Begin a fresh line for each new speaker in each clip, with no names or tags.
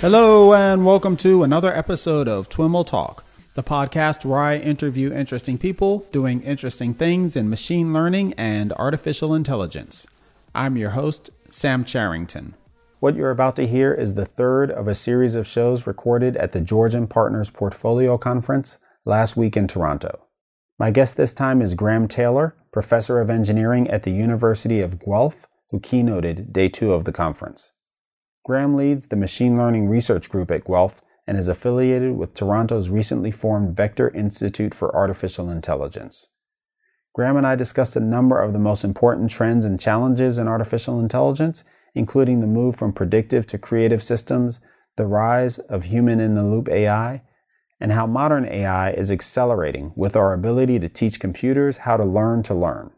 Hello, and welcome to another episode of TWIML Talk, the podcast where I interview interesting people doing interesting things in machine learning and artificial intelligence. I'm your host, Sam Charrington. What you're about to hear is the third of a series of shows recorded at the Georgian Partners Portfolio Conference last week in Toronto. My guest this time is Graham Taylor, professor of engineering at the University of Guelph, who keynoted day two of the conference. Graham leads the Machine Learning Research Group at Guelph and is affiliated with Toronto's recently formed Vector Institute for Artificial Intelligence. Graham and I discussed a number of the most important trends and challenges in artificial intelligence, including the move from predictive to creative systems, the rise of human in the loop AI, and how modern AI is accelerating with our ability to teach computers how to learn to learn.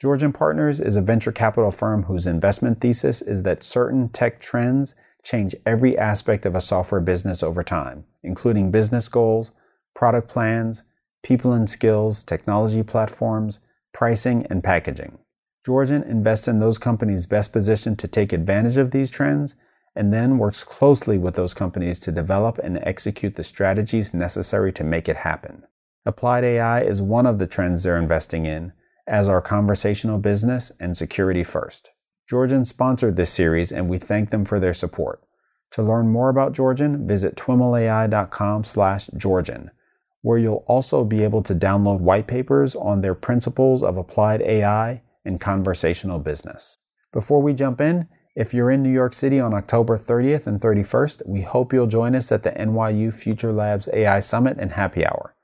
Georgian Partners is a venture capital firm whose investment thesis is that certain tech trends change every aspect of a software business over time, including business goals, product plans, people and skills, technology platforms, pricing, and packaging. Georgian invests in those companies best positioned to take advantage of these trends and then works closely with those companies to develop and execute the strategies necessary to make it happen. Applied AI is one of the trends they're investing in, as are conversational business and security first. Georgian sponsored this series and we thank them for their support. To learn more about Georgian, visit twimlai.com slash Georgian, where you'll also be able to download white papers on their principles of applied AI and conversational business. Before we jump in, if you're in New York City on October 30th and 31st, we hope you'll join us at the NYU Future Labs AI Summit and Happy Hour.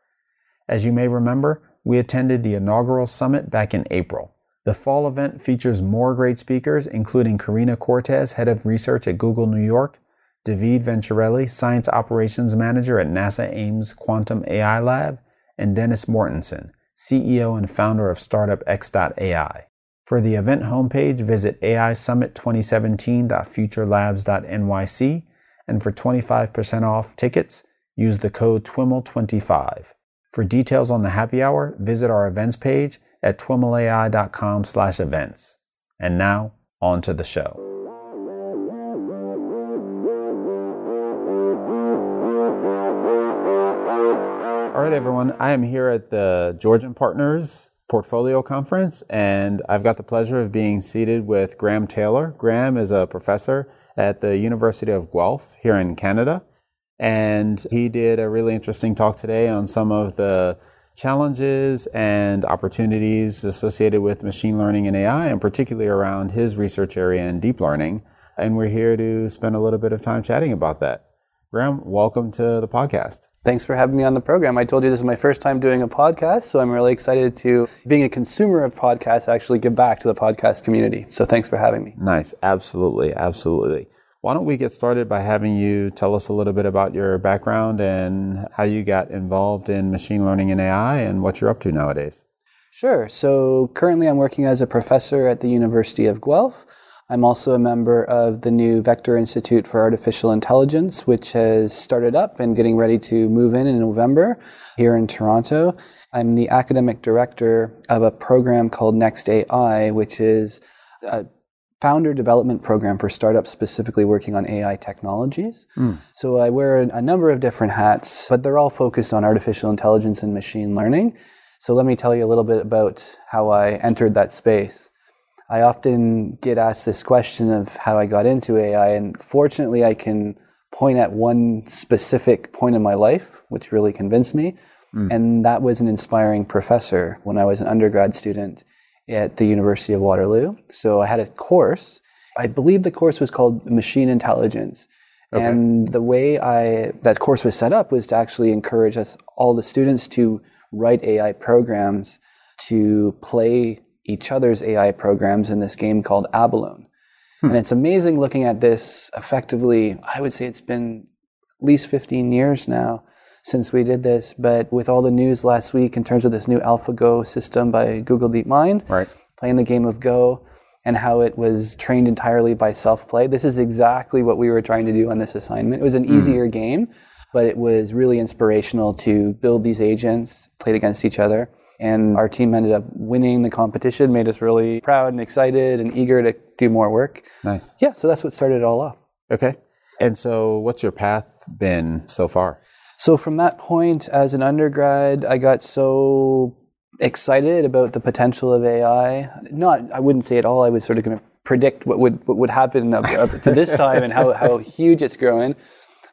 As you may remember, we attended the inaugural summit back in April. The fall event features more great speakers, including Corinna Cortes, head of research at Google New York, David Venturelli, science operations manager at NASA Ames Quantum AI Lab, and Dennis Mortensen, CEO and founder of startup X.AI. For the event homepage, visit aisummit2017.futurelabs.nyc, and for 25% off tickets, use the code TWIML25. For details on the happy hour, visit our events page at twimlai.com slash events. And now, on to the show. All right, everyone. I am here at the Georgian Partners Portfolio Conference, and I've got the pleasure of being seated with Graham Taylor. Graham is a professor at the University of Guelph here in Canada. And he did a really interesting talk today on some of the challenges and opportunities associated with machine learning and AI, and particularly around his research area in deep learning. And we're here to spend a little bit of time chatting about that. Graham, welcome to the podcast.
Thanks for having me on the program. I told you this is my first time doing a podcast, so I'm really excited to, being a consumer of podcasts, actually give back to the podcast community. So thanks for having me.
Nice. Absolutely. Absolutely. Why don't we get started by having you tell us a little bit about your background and how you got involved in machine learning and AI and what you're up to nowadays?
Sure. So currently I'm working as a professor at the University of Guelph. I'm also a member of the new Vector Institute for Artificial Intelligence, which has started up and getting ready to move in in November here in Toronto. I'm the academic director of a program called Next AI, which is a founder development program for startups specifically working on AI technologies. Mm. So I wear a, a number of different hats, but they're all focused on artificial intelligence and machine learning. So let me tell you a little bit about how I entered that space. I often get asked this question of how I got into AI, and fortunately, I can point at one specific point in my life, which really convinced me. Mm. And that was an inspiring professor when I was an undergrad student at the University of Waterloo. So I had a course. I believe the course was called Machine Intelligence. Okay. And the way I that course was set up was to actually encourage us all the students to write AI programs to play each other's AI programs in this game called Abalone. Hmm. And it's amazing looking at this effectively. I would say it's been at least 15 years now since we did this. But with all the news last week in terms of this new AlphaGo system by Google DeepMind,
right.
playing the game of Go, and how it was trained entirely by self play, this is exactly what we were trying to do on this assignment. It was an mm. easier game. but it was really inspirational to build these agents, played against each other. And our team ended up winning the competition, made us really proud and excited and eager to do more work.
Nice.
Yeah, so that's what started it all off.
Okay. And so, what's your path been so far?
So, from that point, as an undergrad, I got so excited about the potential of AI. Not, I wouldn't say at all, I was sort of going to predict what would, what would happen up, up to this time and how, how huge it's growing.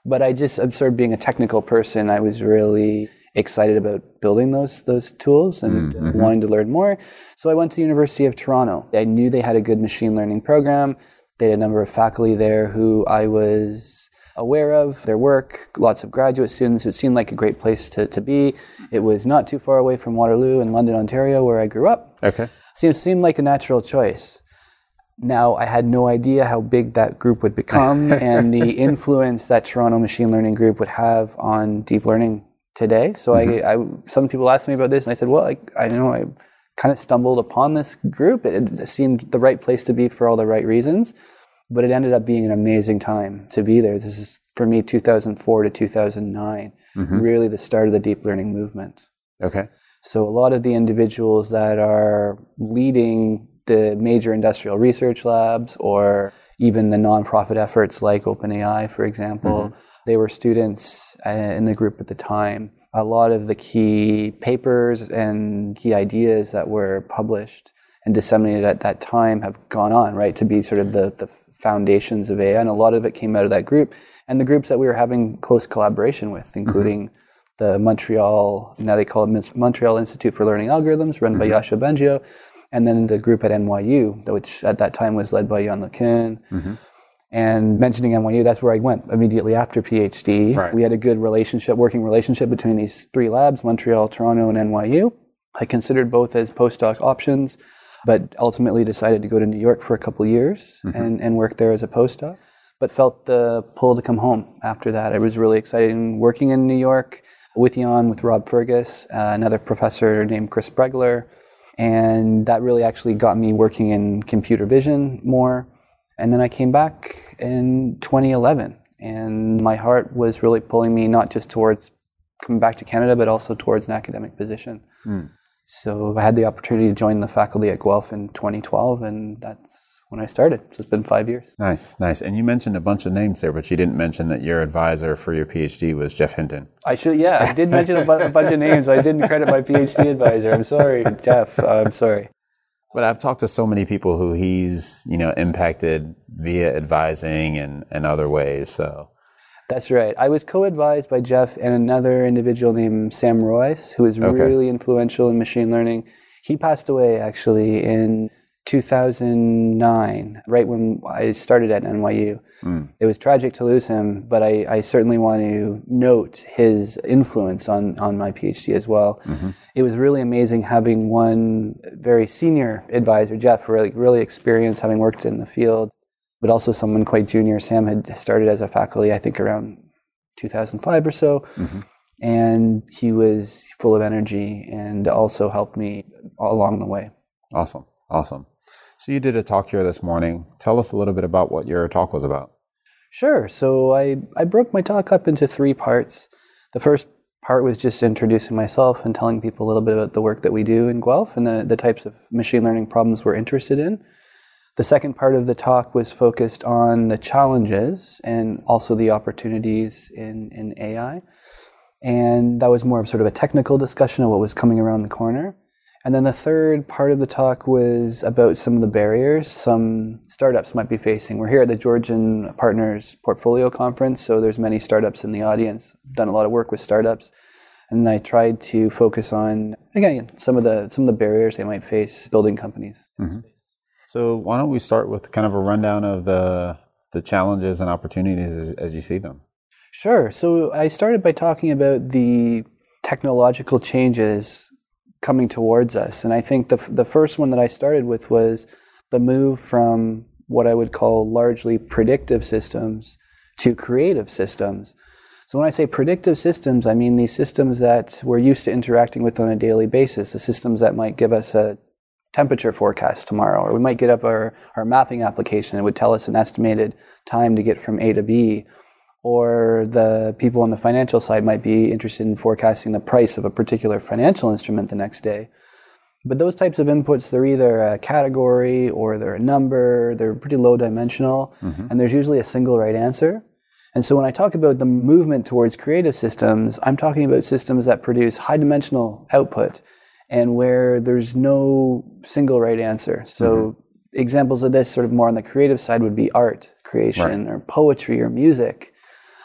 But I just absorbed being a technical person. I was really excited about building those those tools and mm-hmm. wanting to learn more. So I went to the University of Toronto. I knew they had a good machine learning program. They had a number of faculty there who I was aware of their work, lots of graduate students. It seemed like a great place to, to be. It was not too far away from Waterloo in London, Ontario, where I grew up.
Okay.
Seemed, seemed like a natural choice. Now, I had no idea how big that group would become and the influence that Toronto Machine Learning Group would have on deep learning today. So mm-hmm. I, I, some people asked me about this, and I said, well, I, I know I kind of stumbled upon this group. It, it, seemed the right place to be for all the right reasons, but it ended up being an amazing time to be there. This is for me 2004 to 2009, mm-hmm. really the start of the deep learning movement.
Okay.
So a lot of the individuals that are leading the major industrial research labs or even the nonprofit efforts like OpenAI, for example, mm-hmm. They were students uh, in the group at the time. A lot of the key papers and key ideas that were published and disseminated at that time have gone on, right, to be sort of the, the foundations of AI. And a lot of it came out of that group and the groups that we were having close collaboration with, including mm-hmm. the Montreal, now they call it Montreal Institute for Learning Algorithms, run mm-hmm. by Yoshua Bengio, and then the group at NYU, which at that time was led by Yann LeCun. Mm-hmm. And mentioning NYU, that's where I went immediately after PhD. Right. We had a good relationship, working relationship between these three labs, Montreal, Toronto, and NYU. I considered both as postdoc options, but ultimately decided to go to New York for a couple years mm-hmm. and, and work there as a postdoc. But felt the pull to come home after that. It was really exciting working in New York with Yann, with Rob Fergus, uh, another professor named Chris Bregler, and that really actually got me working in computer vision more. And then I came back in 2011, and my heart was really pulling me not just towards coming back to Canada, but also towards an academic position. Mm. So I had the opportunity to join the faculty at Guelph in 2012, and that's when I started. So it's been five years.
Nice, nice. And you mentioned a bunch of names there, but you didn't mention that your advisor for your PhD was Geoff Hinton.
I should, yeah, I did mention a, bu- a bunch of names, but I didn't credit my PhD advisor. I'm sorry, Geoff. I'm sorry.
But I've talked to so many people who he's, you know, impacted via advising and, and other ways. So
that's right. I was co-advised by Geoff and another individual named Sam Roweis, who is okay. really influential in machine learning. He passed away actually in 2009, right when I started at NYU. Mm. It was tragic to lose him, but I, I, certainly want to note his influence on, on my PhD as well. Mm-hmm. It was really amazing having one very senior advisor, Geoff, really, really experienced, having worked in the field, but also someone quite junior. Sam had started as a faculty, I think, around 2005 or so. Mm-hmm. And he was full of energy and also helped me along the way.
Awesome. Awesome. So you did a talk here this morning. Tell us a little bit about what your talk was about.
Sure. So I, I broke my talk up into three parts. The first part was just introducing myself and telling people a little bit about the work that we do in Guelph and the, the types of machine learning problems we're interested in. The second part of the talk was focused on the challenges and also the opportunities in, in AI. And that was more of sort of a technical discussion of what was coming around the corner. And then the third part of the talk was about some of the barriers some startups might be facing. We're here at the Georgian Partners Portfolio Conference, so there's many startups in the audience. I've Done a lot of work with startups, and I tried to focus on again some of the some of the barriers they might face building companies. Mm-hmm.
So why don't we start with kind of a rundown of the the challenges and opportunities as, as you see them?
Sure. So I started by talking about the technological changes coming towards us. And I think the, the first one that I started with was the move from what I would call largely predictive systems to creative systems. So when I say predictive systems, I mean these systems that we're used to interacting with on a daily basis, the systems that might give us a temperature forecast tomorrow, or we might get up our, our mapping application and it would tell us an estimated time to get from A to B, or the people on the financial side might be interested in forecasting the price of a particular financial instrument the next day. But those types of inputs, they're either a category or they're a number, they're pretty low dimensional, mm-hmm. and there's usually a single right answer. And so when I talk about the movement towards creative systems, I'm talking about systems that produce high dimensional output and where there's no single right answer. So mm-hmm. examples of this sort of more on the creative side would be art creation or poetry or music.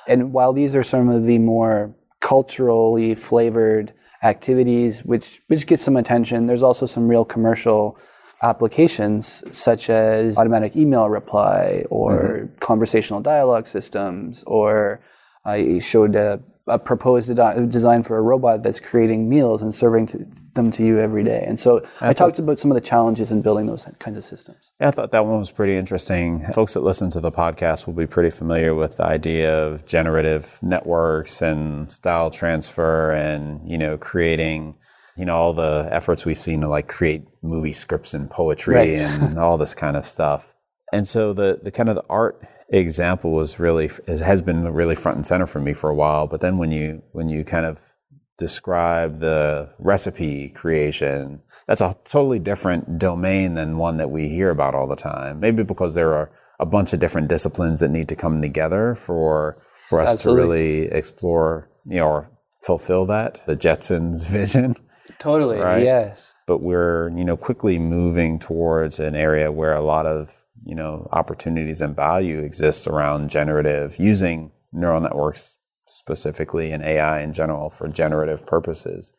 And while these are some of the more culturally flavored activities, which which get some attention, there's also some real commercial applications such as automatic email reply or mm-hmm. conversational dialogue systems. Or I showed a, a proposed de- design for a robot that's creating meals and serving to, them to you every day. And so I, talked about some of the challenges in building those kinds of systems.
Yeah, I thought that one was pretty interesting. Folks that listen to the podcast will be pretty familiar with the idea of generative networks and style transfer and, you know, creating, you know, all the efforts we've seen to like create movie scripts and poetry
Right.
and all this kind of stuff. And so the, the kind of the art example was really, has has been really front and center for me for a while. But then when you, when you kind of describe the recipe creation, that's a totally different domain than one that we hear about all the time. Maybe because there are a bunch of different disciplines that need to come together for for us
Absolutely.
to really explore, you know, or fulfill that the Jetsons vision.
Totally.
Right.
Yes.
But we're you know quickly moving towards an area where a lot of you know opportunities and value exists around generative using neural networks specifically and AI in general for generative purposes.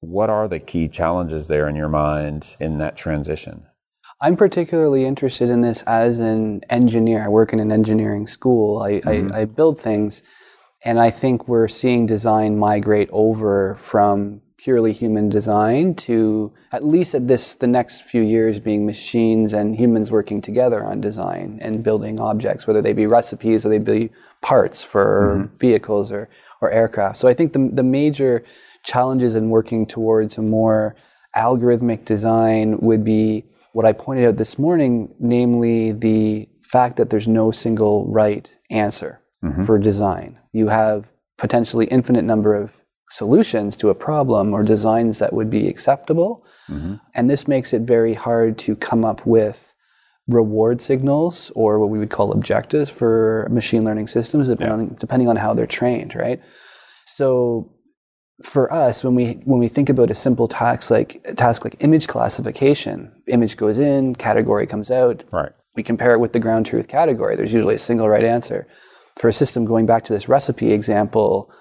What are the key challenges there in your mind in that transition?
I'm particularly interested in this as an engineer. I work in an engineering school. I, I, mm-hmm. I build things, and I think we're seeing design migrate over from purely human design to at least at this the next few years being machines and humans working together on design and building objects, whether they be recipes or they be parts for mm-hmm. vehicles or, or aircraft. So I think the, the major challenges in working towards a more algorithmic design would be what I pointed out this morning, namely the fact that there's no single right answer mm-hmm. for design. You have potentially infinite number of solutions to a problem or designs that would be acceptable. Mm-hmm. And this makes it very hard to come up with reward signals or what we would call objectives for machine learning systems depending, on, depending on how they're trained, right? So for us, when we when we think about a simple task like task like image classification, image goes in, category comes out.
Right.
We compare it with the ground truth category. There's usually a single right answer. For a system going back to this recipe example,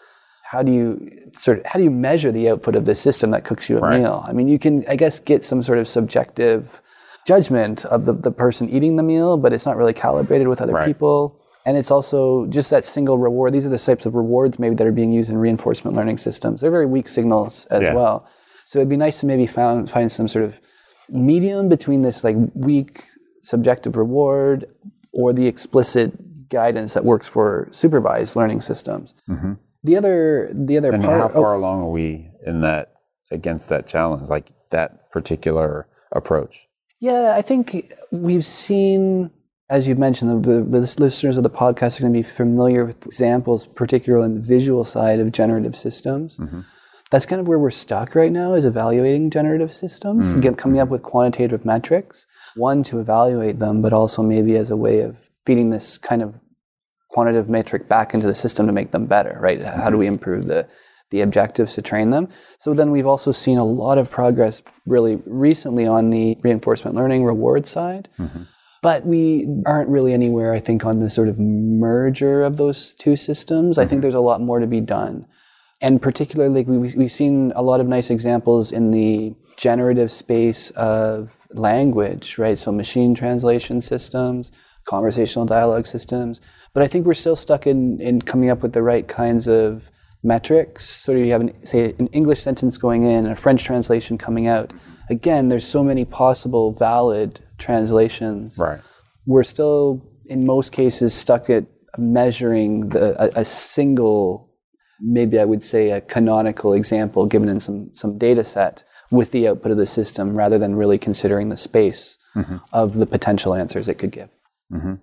how do you sort of how do you measure the output of the system that cooks you a meal? I mean, you can I guess get some sort of subjective judgment of the, the person eating the meal, but it's not really calibrated with other
Right.
people. And it's also just that single reward. These are the types of rewards maybe that are being used in reinforcement learning systems. They're very weak signals as
Yeah.
well. So it'd be nice to maybe found, find some sort of medium between this like weak subjective reward or the explicit guidance that works for supervised learning systems. Mm-hmm. The other, the other
And
part.
how
oh,
far along are we in that against that challenge, like that particular approach?
Yeah, I think we've seen, as you've mentioned, the, the, the listeners of the podcast are going to be familiar with examples, particularly in the visual side of generative systems. Mm-hmm. That's kind of where we're stuck right now, is evaluating generative systems, mm-hmm. get, coming up mm-hmm. with quantitative metrics. One to evaluate them, but also maybe as a way of feeding this kind of quantitative metric back into the system to make them better, right? How do we mm-hmm. improve the the objectives to train them? So then we've also seen a lot of progress really recently on the reinforcement learning reward side. Mm-hmm. But we aren't really anywhere, I think, on the sort of merger of those two systems. I think mm-hmm. there's a lot more to be done. And particularly, we, we've seen a lot of nice examples in the generative space of language, right? So machine translation systems, conversational dialogue systems. But I think we're still stuck in, in coming up with the right kinds of metrics. So you have, an, say, an English sentence going in and a French translation coming out. Again, there's so many possible valid translations
Right.
we're still in most cases stuck at measuring the, a, a single maybe i would say a canonical example given in some, some data set with the output of the system rather than really considering the space of the potential answers it could give Mm-hmm.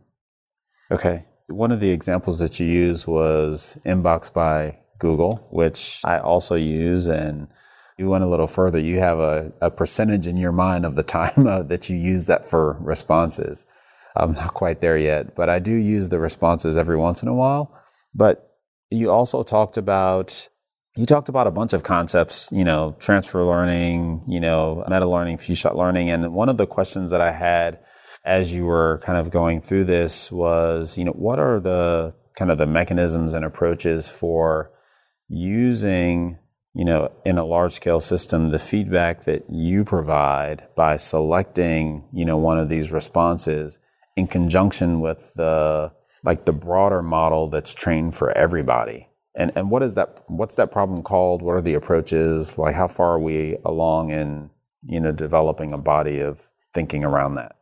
Okay. One of the examples that you used was Inbox by Google, which I also use. And you went a little further. You have a, a percentage in your mind of the time uh, that you use that for responses. I'm not quite there yet, but I do use the responses every once in a while. But you also talked about you talked about a bunch of concepts, you know, transfer learning, you know, meta learning, few shot learning. And one of the questions that I had as you were kind of going through this was, you know, what are the kind of the mechanisms and approaches for using, you know, in a large scale system, the feedback that you provide by selecting, you know, one of these responses in conjunction with the like the broader model that's trained for everybody. And and what is that what's that problem called? What are the approaches? Like how far are we along in, you know, developing a body of thinking around that?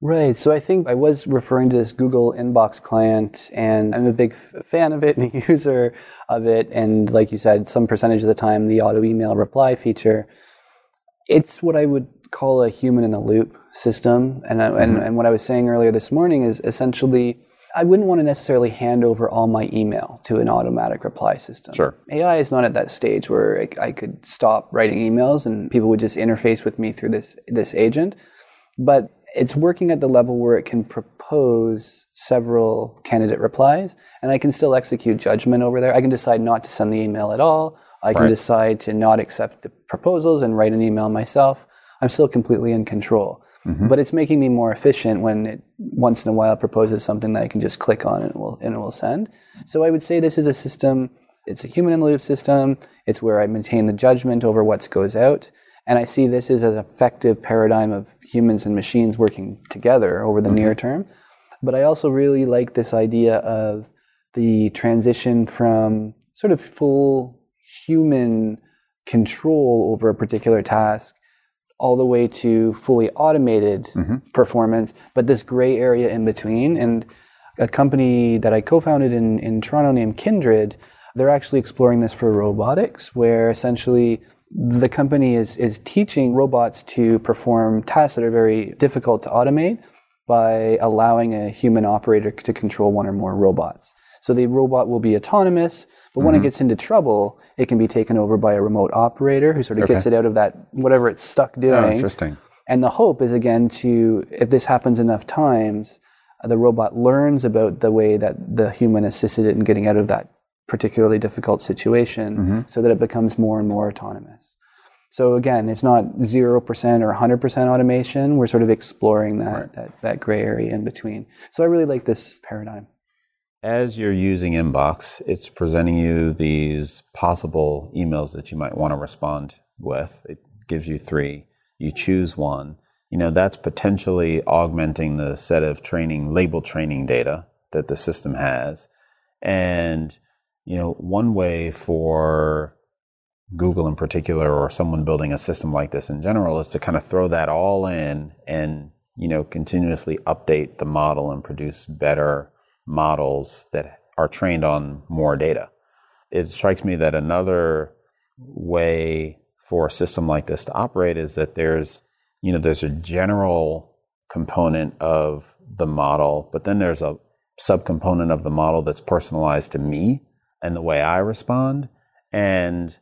Right. So I think I was referring to this Google Inbox client, and I'm a big f- fan of it and a user of it. And like you said, some percentage of the time, the auto email reply feature. It's what I would call a human in the loop system. And, mm-hmm. and, and what I was saying earlier this morning is essentially, I wouldn't want to necessarily hand over all my email to an automatic reply system.
Sure.
AI is not at that stage where I, I could stop writing emails and people would just interface with me through this this agent. But it's working at the level where it can propose several candidate replies, and I can still execute judgment over there. I can decide not to send the email at all. I can right. decide to not accept the proposals and write an email myself. I'm still completely in control. Mm-hmm. But it's making me more efficient when it once in a while proposes something that I can just click on and it will and it will send. So I would say this is a system. It's a human in the loop system. It's where I maintain the judgment over what goes out. And I see this as an effective paradigm of humans and machines working together over the mm-hmm. near term. But I also really like this idea of the transition from sort of full human control over a particular task all the way to fully automated mm-hmm. performance, but this gray area in between. And a company that I co founded in, in Toronto named Kindred, they're actually exploring this for robotics, where essentially the company is, is teaching robots to perform tasks that are very difficult to automate by allowing a human operator to control one or more robots. So the robot will be autonomous, but mm-hmm. when it mm-hmm. gets into trouble, it can be taken over by a remote operator who sort of okay. gets it out of that whatever it's stuck oh, doing. Oh,
interesting.
And the hope is again to, if this happens enough times, the robot learns about the way that the human assisted it in getting out of that particularly difficult situation mm-hmm. so that it becomes more and more autonomous. So again, it's not 0% or 100% automation. We're sort of exploring that, right. that, that gray area in between. So I really like this paradigm.
As you're using Inbox, it's presenting you these possible emails that you might want to respond with. It gives you three. You choose one. You know, that's potentially augmenting the set of training, label training data that the system has. And you know, one way for Google in particular or someone building a system like this in general is to kind of throw that all in and, you know, continuously update the model and produce better models that are trained on more data. It strikes me that another way for a system like this to operate is that there's, you know, there's a general component of the model, but then there's a subcomponent of the model that's personalized to me and the way I respond. And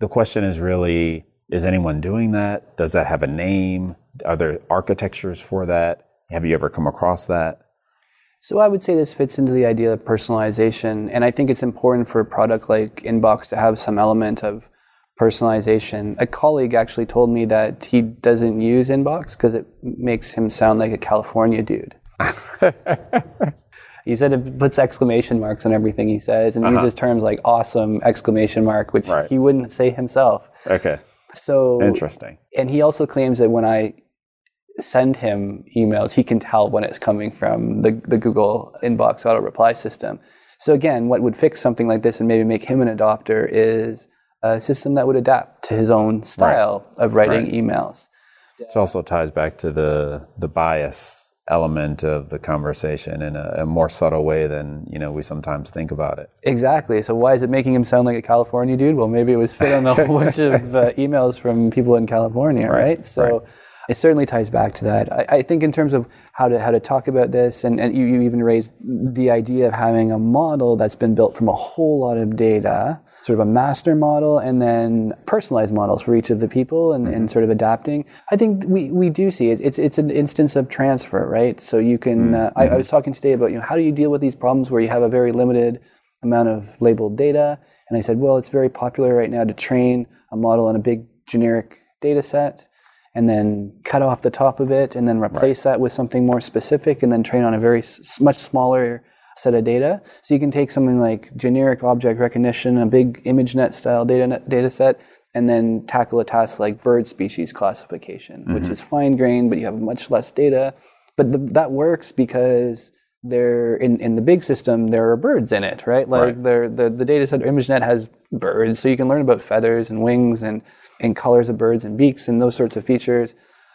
the question is really is anyone doing that? Does that have a name? Are there architectures for that? Have you ever come across that?
So I would say this fits into the idea of personalization. And I think it's important for a product like Inbox to have some element of personalization. A colleague actually told me that he doesn't use Inbox because it makes him sound like a California dude. He said it puts exclamation marks on everything he says and uh-huh. uses terms like awesome exclamation mark, which right. he wouldn't say himself.
Okay.
So
interesting.
And he also claims that when I send him emails, he can tell when it's coming from the, the Google inbox auto reply system. So again, what would fix something like this and maybe make him an adopter is a system that would adapt to his own style right. of writing right. emails.
Which also ties back to the the bias element of the conversation in a, a, more subtle way than you know we sometimes think about it.
Exactly. So why is it making him sound like a California dude? Well, maybe it was fit on a whole bunch of uh, emails from people in California, right? right? So. Right. It certainly ties back to that. I, I, think in terms of how to how to talk about this, and, and you, you, even raised the idea of having a model that's been built from a whole lot of data, sort of a master model, and then personalized models for each of the people, and, mm-hmm. and sort of adapting. I think we, we do see it. It's it's an instance of transfer, right? So you can. Mm-hmm. Uh, I, I was talking today about you know how do you deal with these problems where you have a very limited amount of labeled data, and I said, well, it's very popular right now to train a model on a big generic data set and then cut off the top of it and then replace right. that with something more specific and then train on a very s- much smaller set of data. So you can take something like generic object recognition, a big ImageNet style data, net, data set, and then tackle a task like bird species classification, mm-hmm. which is fine grained, but you have much less data. But the, that works because there in, in the big system there are birds in it, right? Like right. the the data set ImageNet has birds, so you can learn about feathers and wings and and colors of birds and beaks and those sorts of features.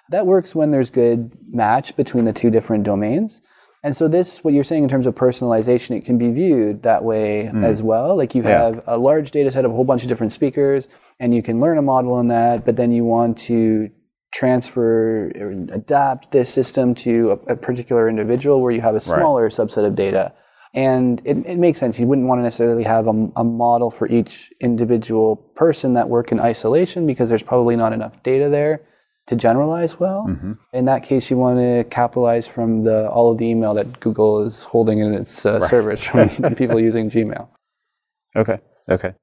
That works when there's good match between the two different domains. And so this, what you're saying in terms of personalization, it can be viewed that way mm. as well. Like you yeah. have a large data set of a whole bunch of different speakers, and you can learn a model on that, but then you want to transfer or adapt this system to a, a particular individual where you have a smaller right. subset of data. And it, it, makes sense. You wouldn't want to necessarily have a, a, model for each individual person that work in isolation because there's probably not enough data there to generalize well. Mm-hmm. In that case, you want to capitalize from the all of the email that Google is holding in its uh, right. servers from people using Gmail.
Okay. Okay.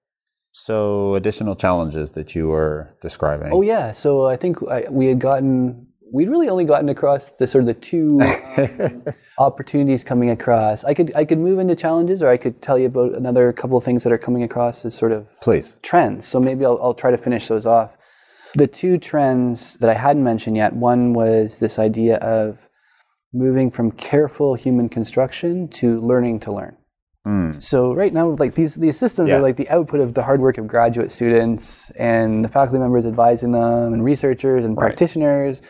So, additional challenges that you were describing.
Oh yeah. So I think I, we had gotten we'd really only gotten across the sort of the two um, opportunities coming across. I could I could move into challenges, or I could tell you about another couple of things that are coming across as sort of
please
trends. So maybe I'll, I'll try to finish those off. The two trends that I hadn't mentioned yet. One was this idea of moving from careful human construction to learning to learn. Mm. So right now, like these these systems yeah. are like the output of the hard work of graduate students and the faculty members advising them, and researchers and right. practitioners.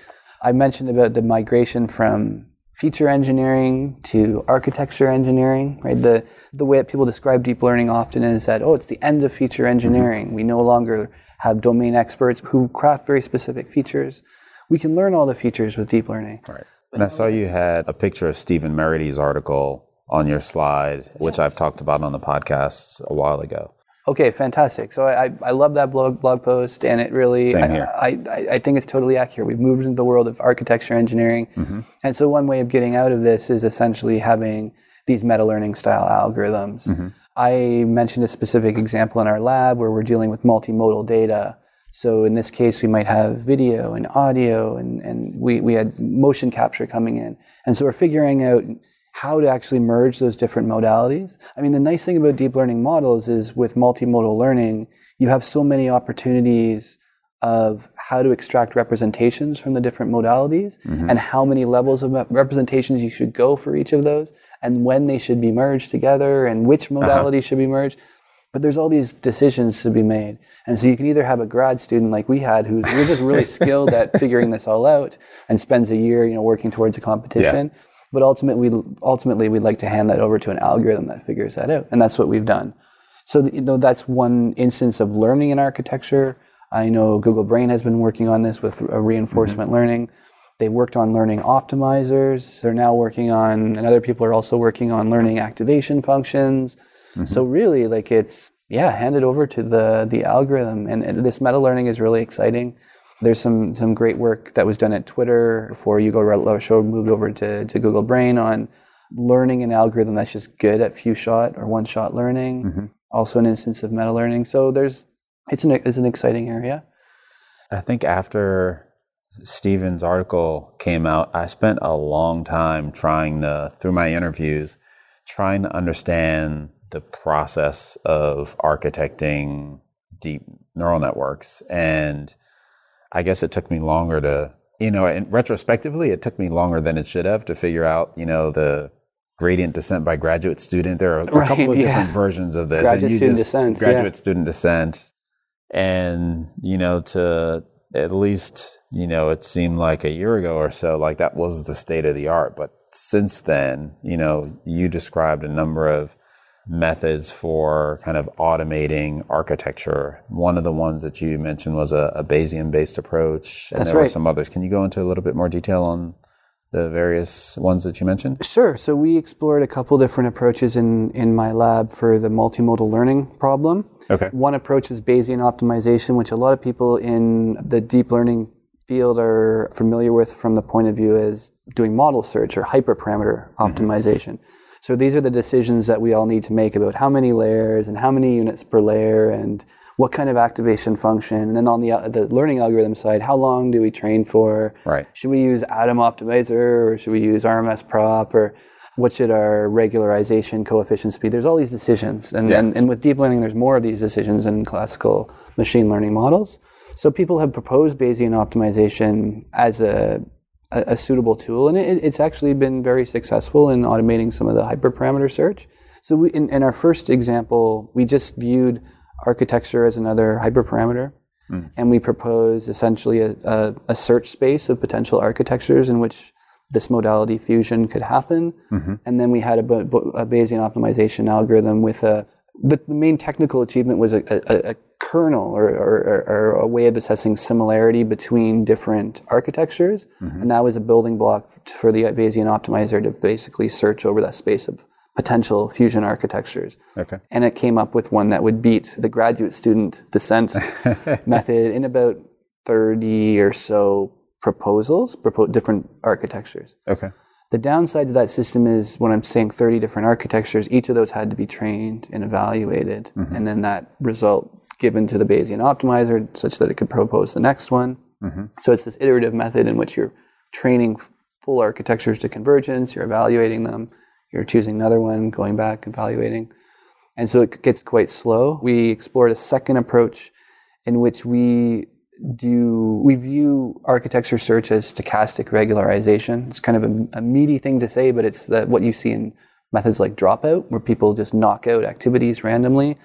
I mentioned about the migration from feature engineering to architecture engineering. Right, the the way that people describe deep learning often is that oh, it's the end of feature engineering. Mm-hmm. We no longer have domain experts who craft very specific features. We can learn all the features with deep learning.
Right. And I saw you had a picture of Stephen Merity's article on your slide, which I've talked about on the podcast a while ago.
Okay, fantastic. So I, I love that blog blog post, and it really
Same here.
I, I, I think it's totally accurate. We've moved into the world of architecture engineering, mm-hmm. and so one way of getting out of this is essentially having these meta learning style algorithms. Mm-hmm. I mentioned a specific example in our lab where we're dealing with multimodal data. So in this case, we might have video and audio, and, and we, we had motion capture coming in. And so we're figuring out how to actually merge those different modalities. I mean, the nice thing about deep learning models is with multimodal learning, you have so many opportunities of how to extract representations from the different modalities mm-hmm. and how many levels of representations you should go for each of those and when they should be merged together and which uh-huh. modality uh-huh. should be merged. But there's all these decisions to be made. And so you can either have a grad student like we had who's just really skilled at figuring this all out and spends a year, you know, working towards a competition. Yeah but ultimately, ultimately, we'd like to hand that over to an algorithm that figures that out, and that's what we've done. So, you know, that's one instance of learning in architecture. I know Google Brain has been working on this with reinforcement mm-hmm. learning. They worked on learning optimizers. They're now working on, and other people are also working on learning activation functions. Mm-hmm. So really, like it's yeah, hand it over to the the algorithm, and, and this meta learning is really exciting. There's some some great work that was done at Twitter before Hugo Larochelle moved over to, to Google Brain on learning an algorithm that's just good at few shot or one shot learning. Mm-hmm. Also an instance of meta learning. So there's it's an it's an exciting area.
I think after Stephen's article came out, I spent a long time trying to through my interviews trying to understand the process of architecting deep neural networks and I guess it took me longer to, you know, and retrospectively, it took me longer than it should have to figure out, you know, the gradient descent by graduate student. There are a right, couple of yeah. different versions of this.
Graduate student just, descent.
Graduate
yeah.
student descent. And, you know, to at least, you know, it seemed like a year ago or so, like that was the state of the art. But since then, you know, you described a number of methods for kind of automating architecture. One of the ones that you mentioned was a, a Bayesian based approach, and
That's
there were some others. Can you go into a little bit more detail on the various ones that you mentioned?
Sure. So we explored a couple different approaches in, in my lab for the multimodal learning problem.
Okay.
One approach is Bayesian optimization, which a lot of people in the deep learning field are familiar with from the point of view as doing model search or hyperparameter mm-hmm. optimization. So these are the decisions that we all need to make about how many layers and how many units per layer and what kind of activation function. And then on the, uh, the learning algorithm side, how long do we train for?
Right.
Should we use Adam Optimizer or should we use RMS Prop or what should our regularization coefficients be? There's all these decisions. And, and, and with deep learning, there's more of these decisions in classical machine learning models. So people have proposed Bayesian optimization as a, a, a suitable tool, and it, it's actually been very successful in automating some of the hyperparameter search. So we, in, in our first example, we just viewed architecture as another hyperparameter hmm. and we propose essentially a, a, a search space of potential architectures in which this modality fusion could happen. Mm-hmm. And then we had a, a Bayesian optimization algorithm with a the, the main technical achievement was a, a, a kernel or, or, or a way of assessing similarity between different architectures. Mm-hmm. And that was a building block for the Bayesian optimizer to basically search over that space of potential fusion architectures
Okay.
and it came up with one that would beat the graduate student descent method in about 30 or so proposals, propo- different architectures.
Okay.
The downside to that system is when I'm saying 30 different architectures, each of those had to be trained and evaluated, mm-hmm. and then that result given to the Bayesian optimizer such that it could propose the next one. Mm-hmm. So it's this iterative method in which you're training full architectures to convergence, you're evaluating them, you're choosing another one, going back, evaluating. And so it gets quite slow. We explored a second approach in which we do we view architecture search as stochastic regularization. It's kind of a, a meaty thing to say, but it's that what you see in methods like dropout, where people just knock out activities randomly.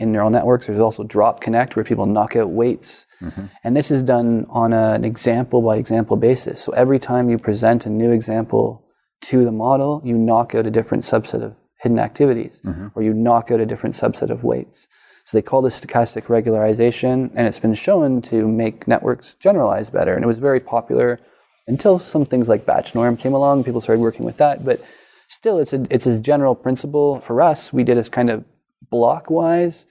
In neural networks, there's also drop connect, where people knock out weights. Mm-hmm. And this is done on a- an example by example basis. So every time you present a new example to the model, you knock out a different subset of hidden activities, mm-hmm. or you knock out a different subset of weights. So they call this stochastic regularization, and it's been shown to make networks generalize better. And it was very popular until some things like batch norm came along. People started working with that, but still, it's a it's a general principle. For us, we did this kind of blockwise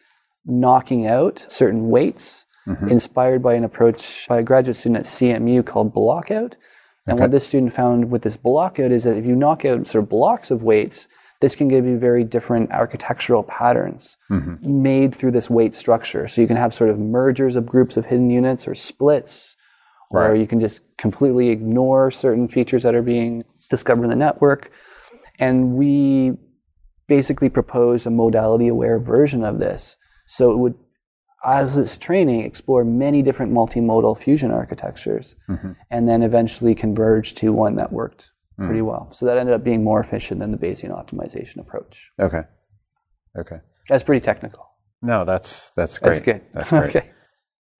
knocking out certain weights, mm-hmm. inspired by an approach by a graduate student at CMU called blockout. And what this student found with this blockout is that if you knock out sort of blocks of weights, this can give you very different architectural patterns mm-hmm. made through this weight structure. So you can have sort of mergers of groups of hidden units or splits, or you can just completely ignore certain features that are being discovered in the network. And we basically proposed a modality aware version of this. So it would, as this training, explore many different multimodal fusion architectures mm-hmm. and then eventually converge to one that worked mm. pretty well. So that ended up being more efficient than the Bayesian optimization approach.
Okay. Okay.
That's pretty technical.
No, that's that's great.
That's good.
That's great.
okay.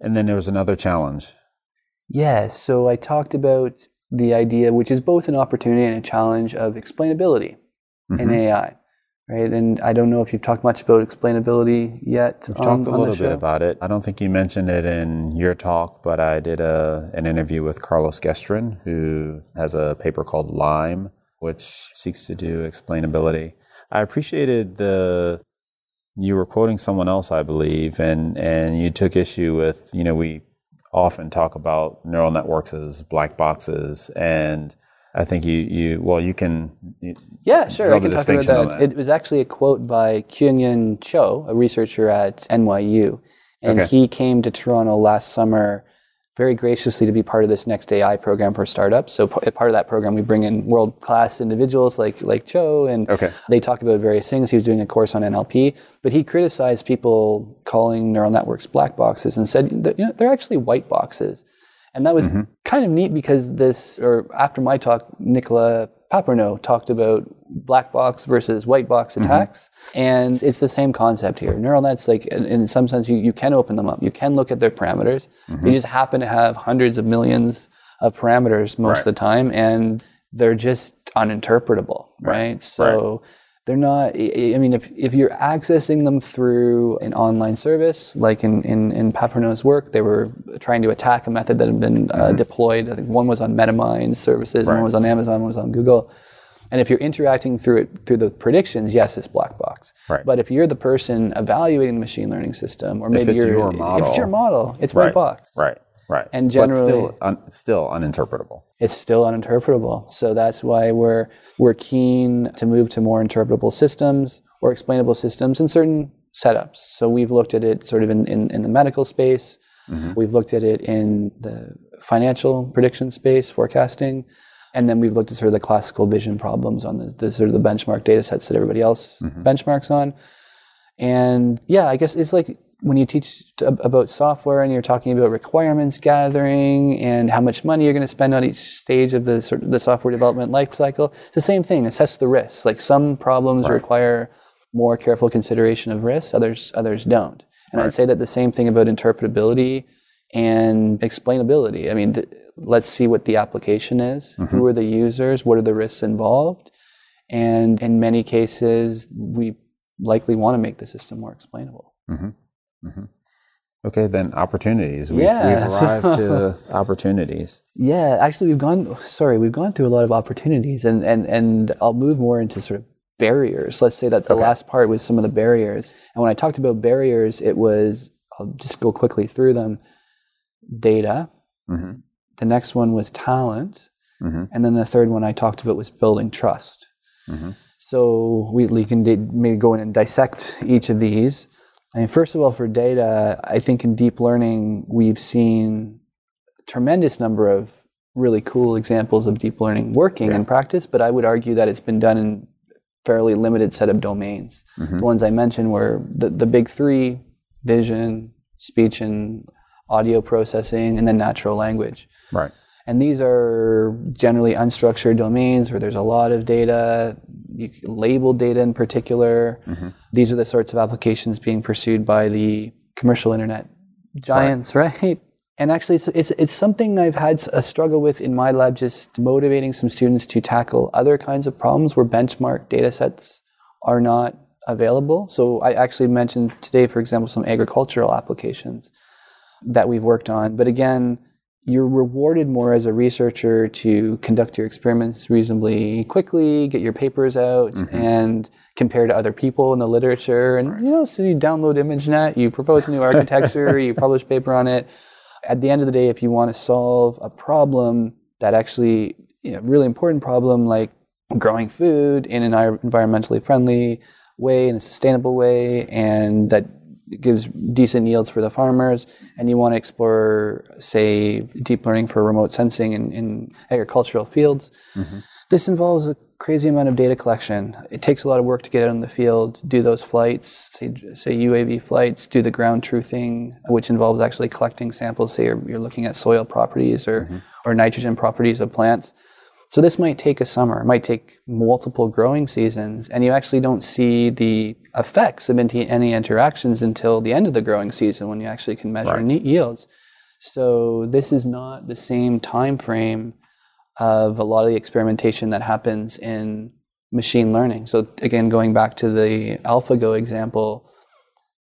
And then there was another challenge.
Yeah, so I talked about the idea, which is both an opportunity and a challenge of explainability in mm-hmm. AI, right? And I don't know if you've talked much about explainability yet.
We've
on,
talked a little bit about it. I don't think you mentioned it in your talk, but I did a, an interview with Carlos Guestrin, who has a paper called Lime, which seeks to do explainability. I appreciated the you were quoting someone else, I believe, and and you took issue with you know we often talk about neural networks as black boxes, and I think you you well you can you,
Yeah, sure. I can talk about that.
that.
It was actually a quote by Kyunghyun Cho, a researcher at NYU. And
Okay.
he came to Toronto last summer very graciously to be part of this next AI program for startups. So part of that program, we bring in world-class individuals like like Cho, and
Okay.
they talk about various things. He was doing a course on NLP, but he criticized people calling neural networks black boxes and said that, you know, they're actually white boxes. And that was
Mm-hmm.
kind of neat because this, or after my talk, Nicola Papernot talked about black box versus white box
Mm-hmm.
attacks. And it's the same concept here. Neural nets, like in, in some sense, you, you can open them up. You can look at their parameters.
Mm-hmm.
They just happen to have hundreds of millions of parameters most of the time, and they're just uninterpretable, right? So they're not. I mean, if, if you're accessing them through an online service, like in, in, in Papernot's work, they were trying to attack a method that had been uh, deployed. I think one was on MetaMind services, one was on Amazon, one was on Google. And if you're interacting through it through the predictions, yes, it's black box.
Right.
But if you're the person evaluating the machine learning system, or maybe
it's
you're
your
if
model.
it's your model, it's white box.
Right. Right.
And generally-
still, un, still uninterpretable.
it's still uninterpretable. So that's why we're we're keen to move to more interpretable systems or explainable systems in certain setups. So we've looked at it sort of in, in, in the medical space. Mm-hmm. We've looked at it in the financial prediction space, forecasting. And then we've looked at sort of the classical vision problems on the, the sort of the benchmark data sets that everybody else mm-hmm. benchmarks on. And yeah, I guess it's like when you teach t- about software and you're talking about requirements gathering and how much money you're going to spend on each stage of the sort of the software development life cycle. It's the same thing. Assess the risks. Like some problems require more careful consideration of risks, others others don't. And I'd say that the same thing about interpretability and explainability. I mean, th- let's see what the application is. Who mm-hmm. are the users? What are the risks involved? And in many cases, we likely want to make the system more explainable. Mm-hmm.
Okay, then opportunities. We've,
Yeah.
we've arrived to opportunities.
Yeah, actually, we've gone. Sorry, we've gone through a lot of opportunities, and and and I'll move more into sort of barriers. Let's say that the last part was some of the barriers, and when I talked about barriers, it was I'll just go quickly through them. Data.
Mhm.
The next one was talent,
Mhm.
and then the third one I talked about was building trust.
Mhm.
So we, we can maybe go in and dissect each of these. I mean, first of all, for data, I think in deep learning we've seen a tremendous number of really cool examples of deep learning working in practice, but I would argue that it's been done in fairly limited set of domains. Mm-hmm. The ones I mentioned were the, the big three: vision, speech, and audio processing, and then natural language.
Right.
And these are generally unstructured domains where there's a lot of data, can data in particular. Mm-hmm. These are the sorts of applications being pursued by the commercial internet giants, right? And actually, it's, it's, it's something I've had a struggle with in my lab, just motivating some students to tackle other kinds of problems where benchmark data sets are not available. So I actually mentioned today, for example, some agricultural applications that we've worked on. But again, you're rewarded more as a researcher to conduct your experiments reasonably quickly, get your papers out, mm-hmm. and compare to other people in the literature. And you know, so you download ImageNet, you propose a new architecture, you publish a paper on it. At the end of the day, if you want to solve a problem that actually, you know, really important problem like growing food in an environmentally friendly way, in a sustainable way, and that gives decent yields for the farmers, and you want to explore, say, deep learning for remote sensing in, in agricultural fields, mm-hmm. this involves a crazy amount of data collection. It takes a lot of work to get out in the field, do those flights, say, say UAV flights, do the ground truthing, which involves actually collecting samples. Say you're, you're looking at soil properties or, mm-hmm. or nitrogen properties of plants. So this might take a summer, it might take multiple growing seasons, and you actually don't see the effects of any any interactions until the end of the growing season when you actually can measure ne- yields. So this is not the same time frame of a lot of the experimentation that happens in machine learning. So again, going back to the AlphaGo example,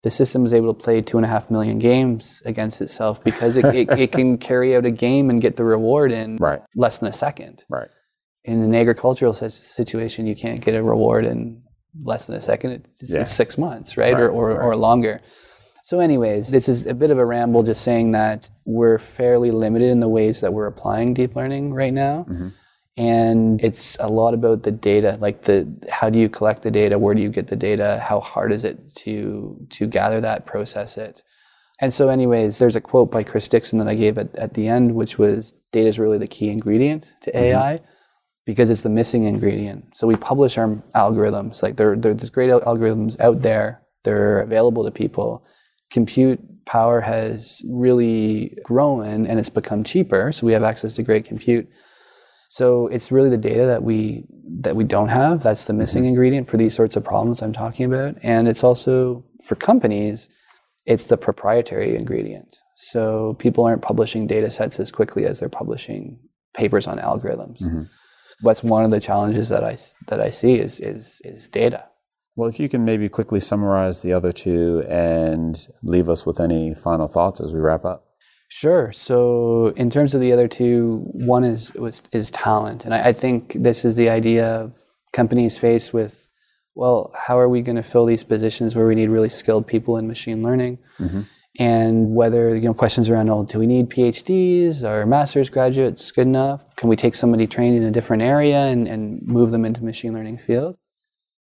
the system is able to play two and a half million games against itself because it, it, it can carry out a game and get the reward in
Right.
less than a second.
Right.
In an agricultural situation, you can't get a reward in less than a second. It's,
Yeah.
it's six months, right? Or, or, or longer. So, anyways, this is a bit of a ramble just saying that we're fairly limited in the ways that we're applying deep learning right now. Mm-hmm. And it's a lot about the data, like the how do you collect the data, where do you get the data, how hard is it to to gather that, process it. And so, anyways, there's a quote by Chris Dixon that I gave at, at the end, which was data is really the key ingredient to mm-hmm. AI because it's the missing ingredient. So we publish our algorithms. Like there, there- there's great algorithms out there. They're available to people. Compute power has really grown and it's become cheaper. So we have access to great compute. So it's really the data that we that we don't have. That's the missing mm-hmm. ingredient for these sorts of problems I'm talking about. And it's also for companies, it's the proprietary ingredient. So people aren't publishing data sets as quickly as they're publishing papers on algorithms. Mm-hmm. That's one of the challenges that I that I see is is is data.
Well, if you can maybe quickly summarize the other two and leave us with any final thoughts as we wrap up.
Sure. So, in terms of the other two, one is was, is talent, and I, I think this is the idea of companies faced with, well, how are we going to fill these positions where we need really skilled people in machine learning, mm-hmm. And whether you know questions around, oh, do we need PhDs or master's graduates good enough? Can we take somebody trained in a different area and, and move them into machine learning field?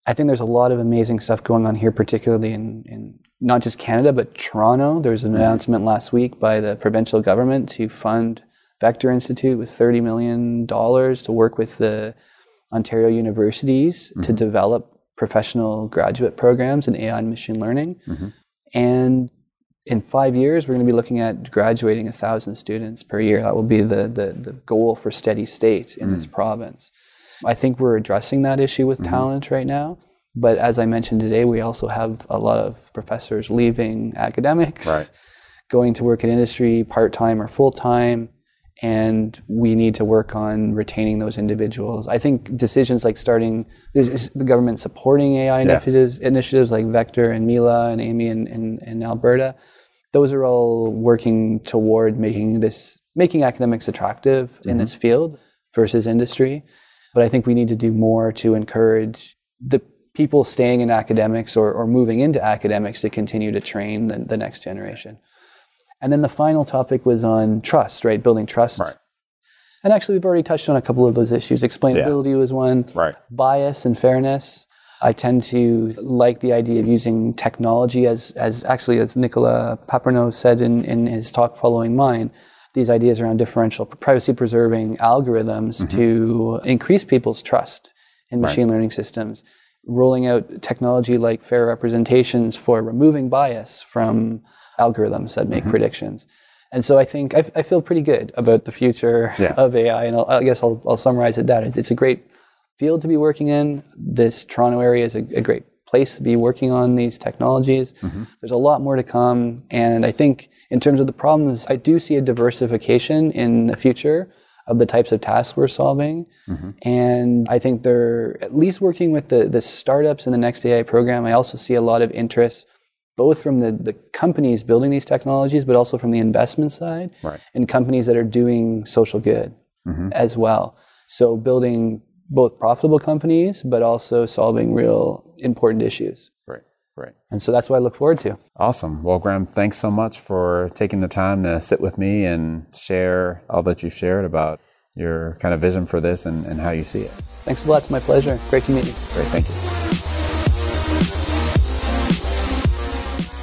I think there's a lot of amazing stuff going on here, particularly in, in not just Canada, but Toronto. There was an mm-hmm. announcement last week by the provincial government to fund Vector Institute with $30 million to work with the Ontario universities mm-hmm. to develop professional graduate programs in AI and machine learning. Mm-hmm. And in five years, we're going to be looking at graduating a thousand students per year. That will be the, the, the goal for steady state in mm. this province. I think we're addressing that issue with mm-hmm. talent right now. But as I mentioned today, we also have a lot of professors leaving academics,
right.
going to work in industry part time or full time. And we need to work on retaining those individuals. I think decisions like starting the government supporting AI yeah. initiatives, initiatives like Vector and Mila and Amii in, in, in Alberta, those are all working toward making this making academics attractive mm-hmm. in this field versus industry. But I think we need to do more to encourage the people staying in academics or, or moving into academics to continue to train the, the, next generation. And then the final topic was on trust, right? Building trust.
Right.
And actually, we've already touched on a couple of those issues. Explainability yeah. was one.
Right.
Bias and fairness. I tend to like the idea of using technology as, as actually, as Nicolas Papernot said in, in his talk following mine, these ideas around differential privacy preserving algorithms mm-hmm. to increase people's trust in machine right. learning systems, rolling out technology like fair representations for removing bias from algorithms that make mm-hmm. predictions. And so I think I, I, feel pretty good about the future yeah. of AI. And I'll, i guess I'll, I'll, summarize it that it's, it's, a great field to be working in. This Toronto area is a, a great place to be working on these technologies. Mm-hmm. There's a lot more to come. And I think in terms of the problems, I do see a diversification in the future of the types of tasks we're solving. Mm-hmm. And I think they're at least working with the, the startups in the Next AI program. I also see a lot of interest both from the, the companies building these technologies, but also from the investment side
right.
and companies that are doing social good mm-hmm. as well. So building both profitable companies, but also solving real important issues.
Right, right.
And so that's what I look forward to.
Awesome. Well, Graham, thanks so much for taking the time to sit with me and share all that you've shared about your kind of vision for this and, and how you see it.
Thanks a lot. It's my pleasure. Great to meet you.
Great. Thank you.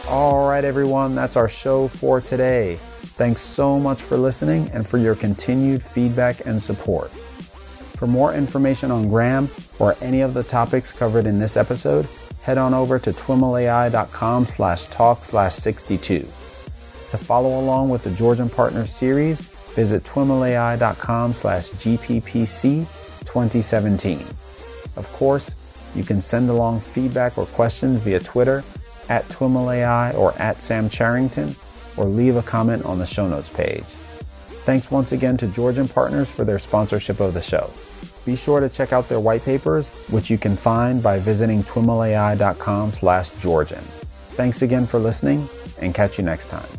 All right, everyone. That's our show for today. Thanks so much for listening and for your continued feedback and support. For more information on Graham or any of the topics covered in this episode, head on over to twimlai.com slash talk slash 62. To follow along with the Georgian Partners series, visit twimlai.com slash gppc 2017. Of course, you can send along feedback or questions via Twitter at twimlai or at Sam Charrington, or leave a comment on the show notes page. Thanks once again to Georgian Partners for their sponsorship of the show. Be sure to check out their white papers, which you can find by visiting twimlai.com slash Georgian. Thanks again for listening, and catch you next time.